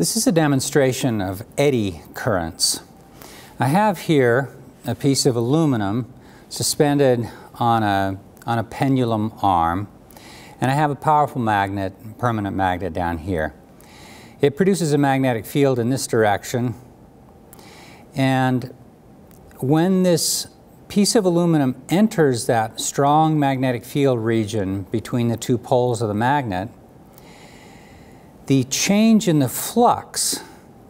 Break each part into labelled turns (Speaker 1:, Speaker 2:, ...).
Speaker 1: This is a demonstration of eddy currents. I have here a piece of aluminum suspended on a, on a pendulum arm, and I have a powerful magnet, permanent magnet down here. It produces a magnetic field in this direction, and when this piece of aluminum enters that strong magnetic field region between the two poles of the magnet, the change in the flux,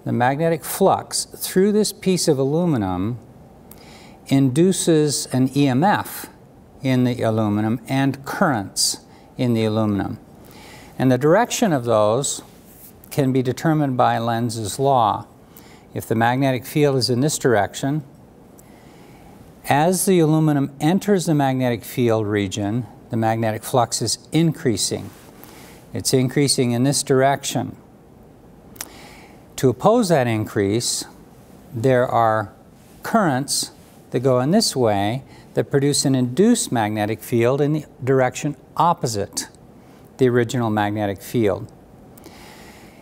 Speaker 1: the magnetic flux, through this piece of aluminum induces an EMF in the aluminum and currents in the aluminum. And the direction of those can be determined by Lenz's law. If the magnetic field is in this direction, as the aluminum enters the magnetic field region, the magnetic flux is increasing. It's increasing in this direction. To oppose that increase, there are currents that go in this way that produce an induced magnetic field in the direction opposite the original magnetic field.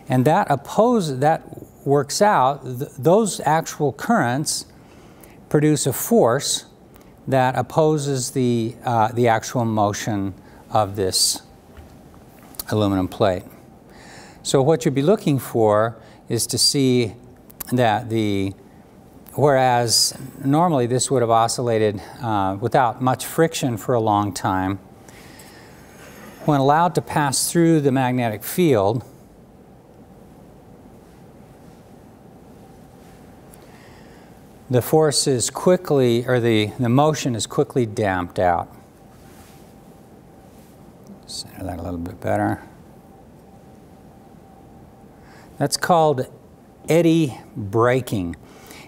Speaker 1: And that oppose, that works out, th those actual currents produce a force that opposes the, uh, the actual motion of this aluminum plate. So what you'd be looking for is to see that the, whereas normally this would have oscillated uh, without much friction for a long time, when allowed to pass through the magnetic field, the force is quickly, or the, the motion is quickly damped out. Center that a little bit better. That's called eddy braking.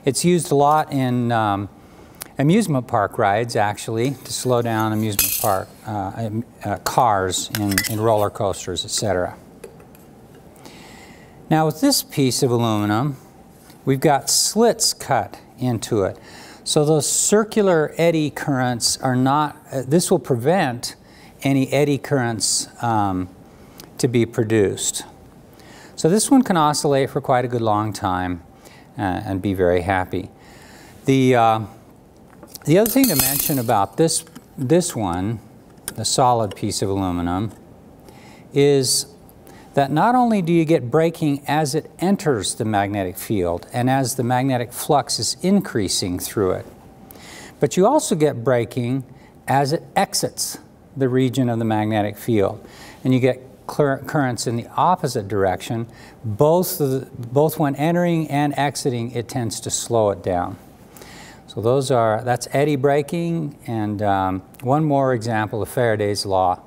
Speaker 1: It's used a lot in um, amusement park rides, actually, to slow down amusement park uh, uh, cars in, in roller coasters, etc. Now with this piece of aluminum, we've got slits cut into it. So those circular eddy currents are not, uh, this will prevent any eddy currents um, to be produced. So this one can oscillate for quite a good long time uh, and be very happy. The, uh, the other thing to mention about this, this one, the solid piece of aluminum, is that not only do you get braking as it enters the magnetic field and as the magnetic flux is increasing through it, but you also get braking as it exits the region of the magnetic field. And you get currents in the opposite direction. Both, the, both when entering and exiting, it tends to slow it down. So those are, that's eddy braking, and um, one more example of Faraday's law.